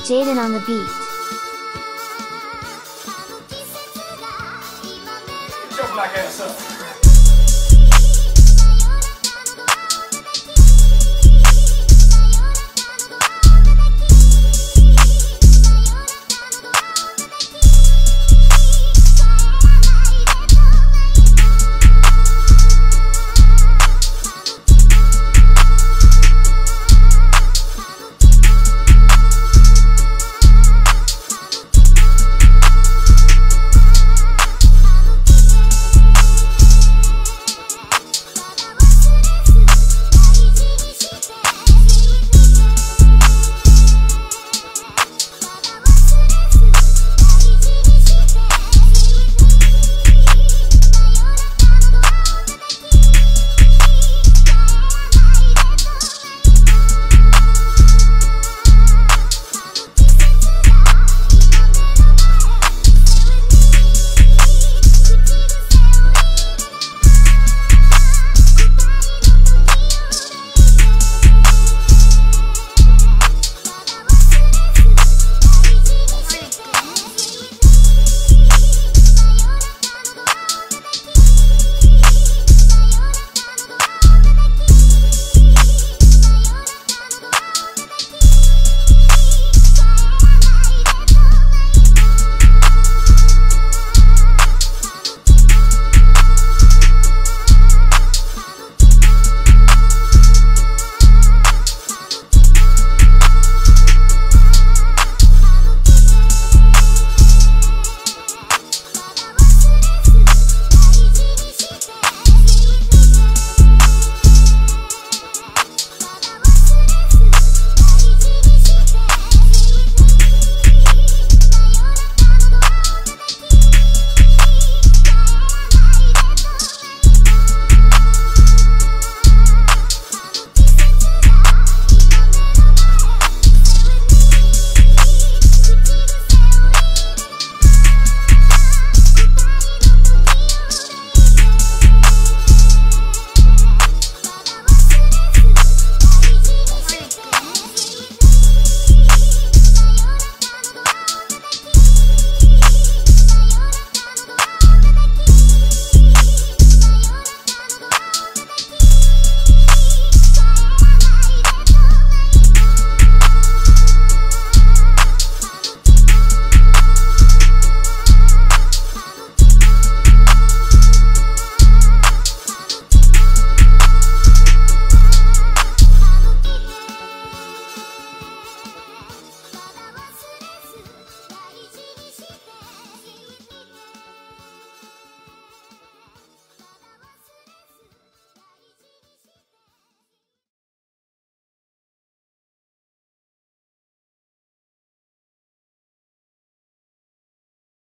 Jaden on the beat. Get your black ass up.